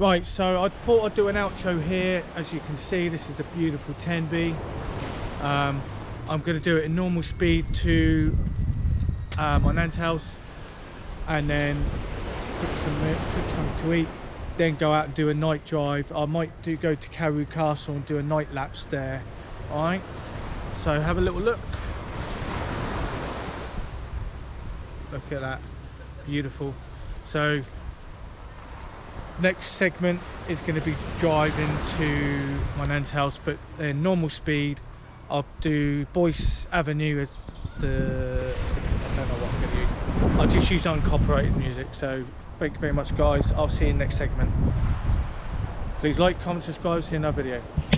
Right, so I thought I'd do an outro here. As you can see, this is the beautiful Tenby. Um, I'm going to do it in normal speed to uh, my nan's house and then cook some cook something to eat. Then go out and do a night drive. I might do go to Carew Castle and do a night lapse there. All right. So have a little look. Look at that, beautiful. So next segment is going to be driving to my nan's house, but in normal speed. I'll do Boyce Avenue as the. I don't know what I'm going to use. I'll just use uncopyrighted music. So thank you very much, guys. I'll see you in the next segment. Please like, comment, subscribe. See you in another video.